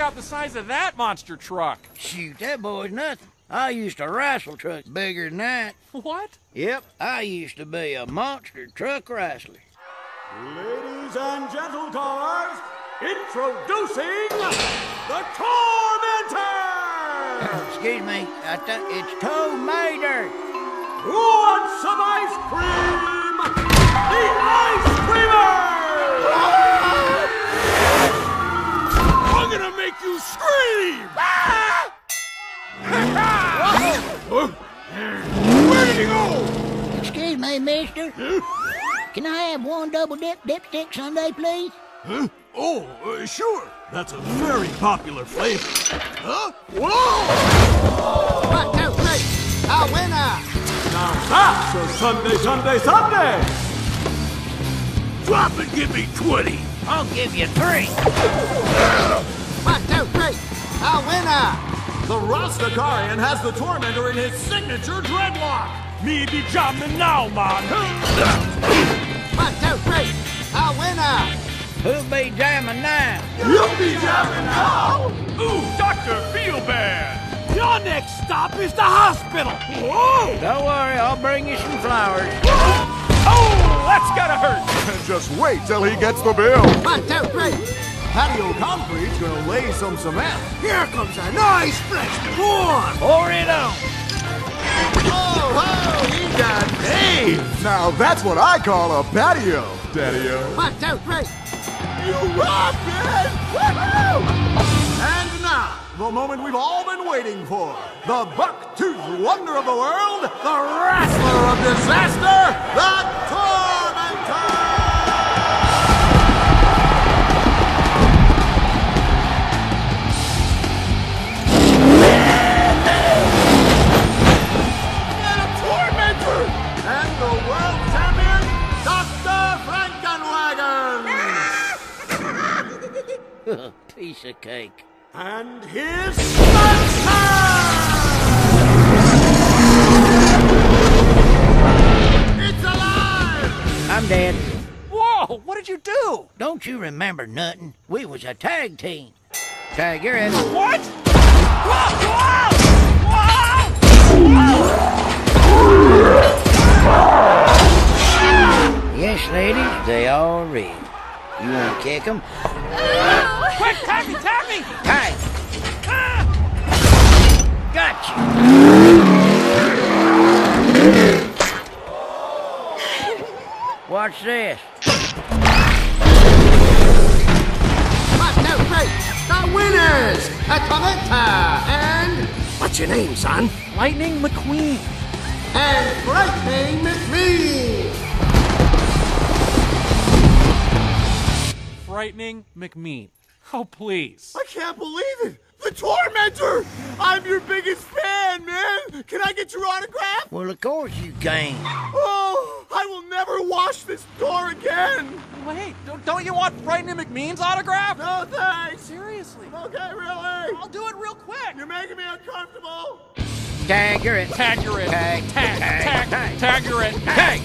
out the size of that monster truck. Shoot, that boy's nothing. I used to wrestle trucks bigger than that. What? Yep, I used to be a monster truck wrestler. Ladies and gentle cars, introducing the Tormentor! Excuse me, I thought it's Toe Mater. Who wants some ice cream? Where did he go? Excuse me, mister. Can I have one double dip dipstick sundae, please? Huh? Oh, uh, sure. That's a very popular flavor. Huh? Whoa! One, two, three. A winner. Now that's a Sunday, Sunday, Sunday! Drop and give me 20. I'll give you three. One, two, three. A winner. The Rasta Carian has the Tormentor in his signature dreadlock. Me be jamming now, man. One, two, three. A winner. Who'll be jamming now? You'll be jamming now. Ooh, Dr. Feelbad! Your next stop is the hospital. Whoa! Don't worry, I'll bring you some flowers. Oh, that's gotta hurt! Just wait till he gets the bill. One, two, three. Paddy O'Concrete's gonna lay some cement. Here comes a nice fresh pour. Pour it on. Oh, oh, he got Dave. Now that's what I call a patio, Daddy-o. One, two, three. You rock, man! And now, the moment we've all been waiting for. The buck-toothed wonder of the world, the wrestler of disaster, Piece of cake. And here's sponsor! It's alive! I'm dead. Whoa, what did you do? Don't you remember nothing? We was a tag team. Tag, you're in. What? Whoa, whoa! Yes, ladies, they all real. You wanna kick them? Quick, tag me, tag me! Tag. Got you. Watch this. One, two, three. The winners. A And. What's your name, son? Lightning McQueen. And Frightening McMee. Frightening McMean. Oh, please. I can't believe it! The Tormentor! I'm your biggest fan, man! Can I get your autograph? Well, of course you can. Oh, I will never wash this door again! Wait, don't, don't you want Frightening McMean's autograph? No thanks! Seriously. Okay, really? I'll do it real quick. You're making me uncomfortable! Tag, you're in. Tag, you're. Tag, tag, tag, tag, tag. tag, you're in. Tag.